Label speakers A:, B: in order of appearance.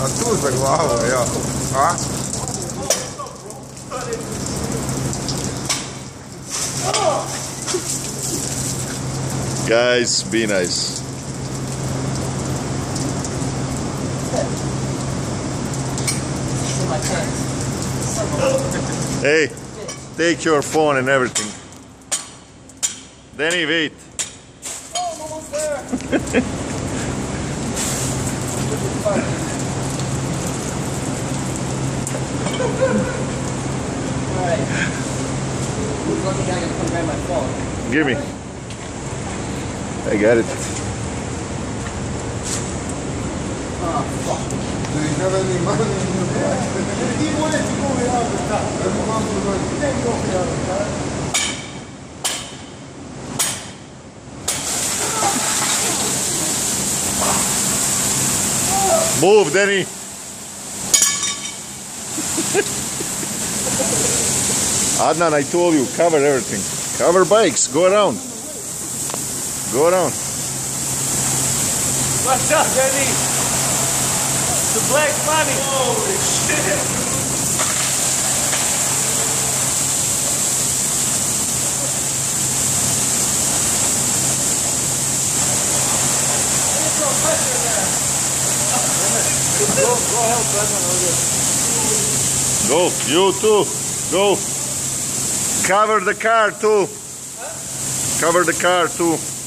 A: A tu za glavu, ja. A?
B: Guys, be nice. Hey, take your phone and everything. Danny, wait.
C: Alright. Who's lucky guy gonna come grab my phone?
B: Give me. I got it.
C: Oh, fuck.
A: Devi avere le mani Chi vuole ti come la verità?
B: Move, Danny. Adnan, I told you, cover everything. Cover bikes. Go around. Go around.
D: What's up, Danny? The black money. Holy shit.
B: Go, go help Batman over there. Go. You too. Go. Cover the car too. Cover the car too.